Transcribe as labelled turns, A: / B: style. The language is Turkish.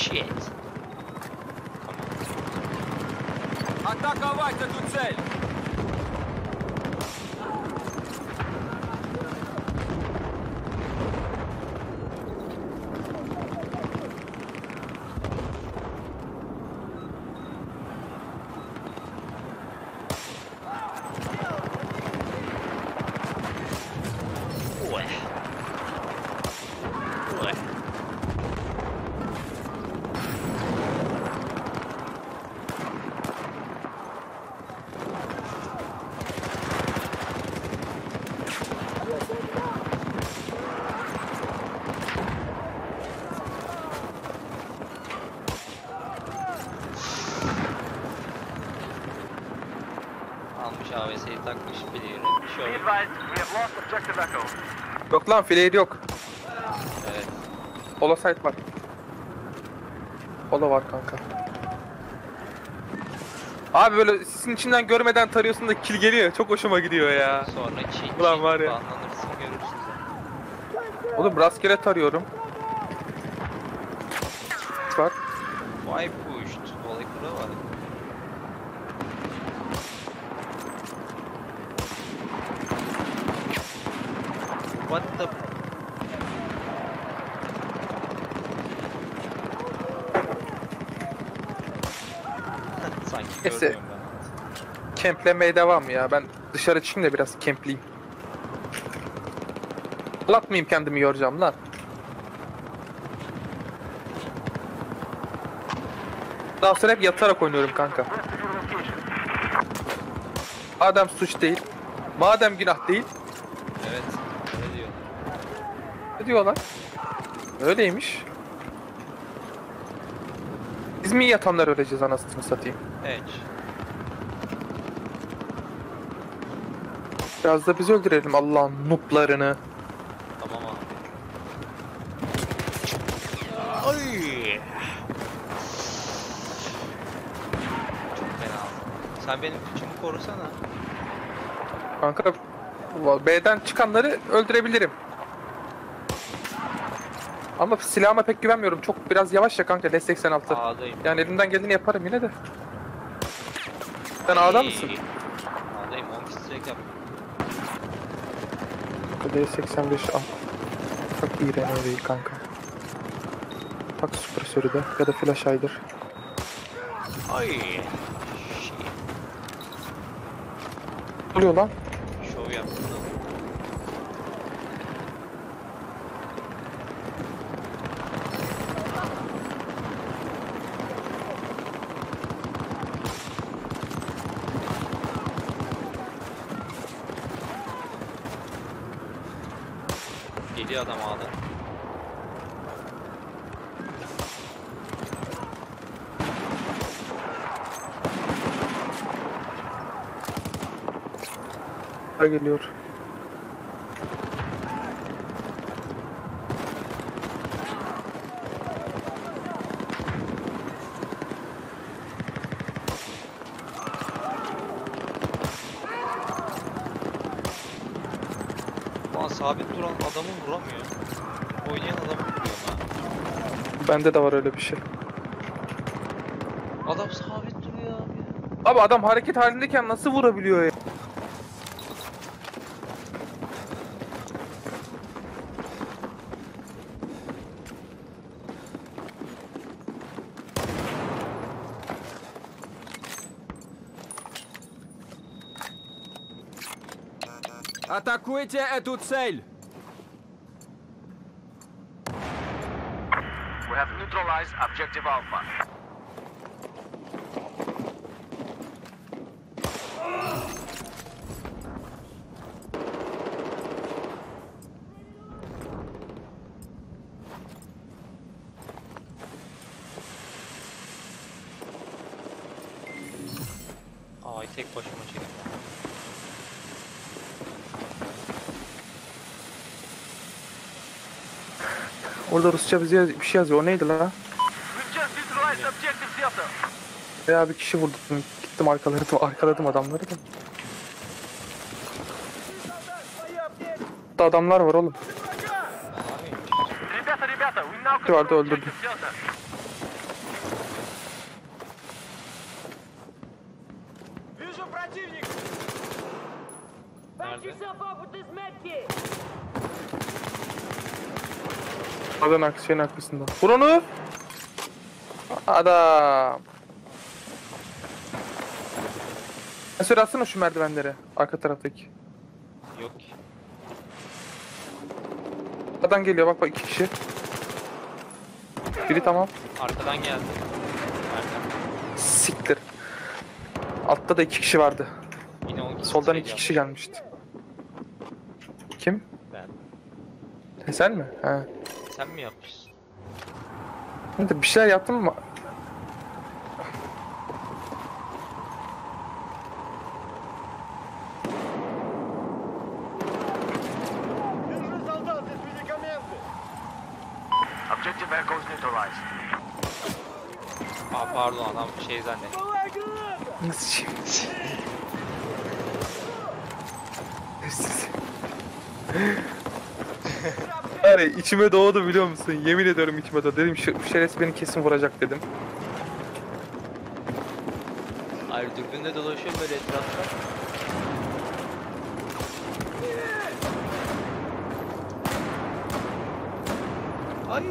A: Shit.
B: Атаковать эту цель!
A: Takmış.
C: Be
A: Şöyle.
C: advised, we have lost objective Echo.
D: Yok lan fileydi yok.
A: Evet.
D: Ola site var. Ola var kanka. Abi böyle sisin içinden görmeden tarıyorsun da kill geliyor. Çok hoşuma gidiyor ya.
A: Sonra çiğ
D: Ulan
A: çiğ
D: var ya.
A: banlanırsın görürsün.
D: Oğlum rastgele tarıyorum. Var.
A: Vay What the... Sanki
D: Neyse.
A: görmüyorum.
D: Kemplemeye devam ya. Ben dışarı çıkayım da biraz kempleyeyim. Atmayayım kendimi yoracağım lan. Daha sonra hep yatarak oynuyorum kanka. Madem suç değil, madem günah değil,
A: Evet.
D: Ne diyorlar? Öyleymiş. Biz mi yatanlar öleceğiz anasını satayım?
A: Evet.
D: Biraz da biz öldürelim Allah'ın nuplarını.
A: Tamam abi. Ay. Çok fena. Sen benim gücümü korusana.
D: Kanka B'den çıkanları öldürebilirim. Ama silahıma pek güvenmiyorum. Çok biraz yavaş ya kanka D86.
A: A'dayım.
D: Yani elimden geleni yaparım yine de. Sen A'da mısın?
A: A'dayım. 10 strike yap.
D: D85 al. Çok iyi Renault'u kanka. Tak süpresörü de ya da flash aydır.
A: Ay. Shit.
D: Ne oluyor lan?
A: Geliyor adam A'da.
D: Da geliyor.
A: Lan sabit duran adamı vuramıyor. Oynayan adamı vuruyor ha.
D: Bende de var öyle bir şey.
A: Adam sabit duruyor abi.
D: Abi adam hareket halindeyken nasıl vurabiliyor ya?
B: Атакуйте эту цель!
C: We have neutralized objective Alpha.
A: Ay tek başıma çektim.
D: Orada Rusça bize bir şey yazıyor. O neydi la? Veya bir kişi vurdum. Gittim arkaladım, arkaladım adamları da. Burada adamlar var oğlum.
C: Bir
D: vardı öldürdüm.
C: Вижу
E: противника! Почти собаку, ты с метки!
D: Oradan aksiyon arkasında. Vur onu. Adam. Sen söyle atsana şu merdivenleri. Arka taraftaki.
A: Yok ki.
D: Arkadan geliyor bak bak iki kişi. Biri tamam.
A: Arkadan geldi. Nereden?
D: Siktir. Altta da iki kişi vardı.
A: Yine o
D: Soldan iki kişi gelmişti. Kim?
A: Ben.
D: E, sen mi? He.
A: Sen mi yapmışsın?
D: De bir şeyler yaptım ama.
A: Aa pardon adam şey zannet.
D: nasıl şimdi? Hani içime doğdu biliyor musun? Yemin ediyorum içime doğdu. Dedim şu şerefsiz beni kesin vuracak dedim.
A: Hayır dürbünle dolaşıyor böyle etrafta. Ay.